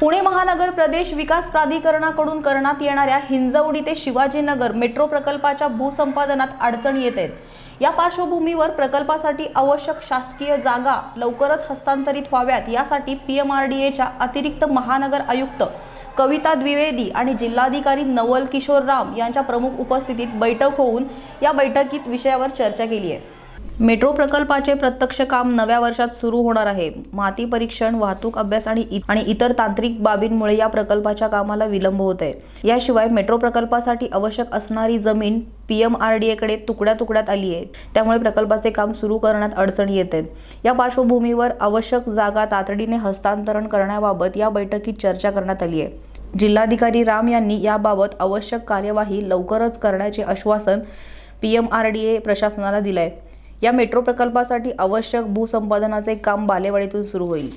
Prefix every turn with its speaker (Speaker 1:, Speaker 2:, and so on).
Speaker 1: पुणे महानगर प्रदेश विकास प्राधिकरणाकडून करण्यात येणाऱ्या हिंजवडी ते शिवाजीनगर मेट्रो प्रकल्पाच्या भूसंपादनात अडचण येत. आहेत या पार्श्वभूमीवर प्रकल्पासाठी आवश्यक शासकीय जागा लवकरच हस्तांतरित व्हाव्यात. यासाठी पी एम आर डी एच्या अतिरिक्त महानगर आयुक्त कविता द्विवेदी आणि जिल्हाधिकारी नवल किशोर राम यांच्या प्रमुख उपस्थितीत बैठक होऊन या बैठकीत विषयावर चर्चा केली आहे. मेट्रो प्रकल्पाचे प्रत्यक्ष काम नव्या वर्षात सुरू होणार आहे. माती परीक्षण वाहतूक अभ्यास आणि इ- आणि इतर तांत्रिक बाबींमुळे या प्रकल्पाच्या कामाला विलंब होत आहे. याशिवाय मेट्रो प्रकल्पासाठी आवश्यक असणारी जमीन पीएमआरडीएकडे तुकड्या तुकड्यात आली आहे. त्यामुळे प्रकल्पाचे काम सुरू करण्यात अडचणी येत आहेत. या पार्श्वभूमीवर आवश्यक जागा तातडीने हस्तांतरण करण्याबाबत या बैठकीत चर्चा करण्यात आली आहे. जिल्हाधिकारी राम यांनी याबाबत आवश्यक कार्यवाही लवकरच करण्याचे आश्वासन P M R D A प्रशासनाला दिलं आहे या मेट्रो प्रकल्पासाठी आवश्यक भूसंपादनाचे काम बालेवाडीतून सुरू होईल.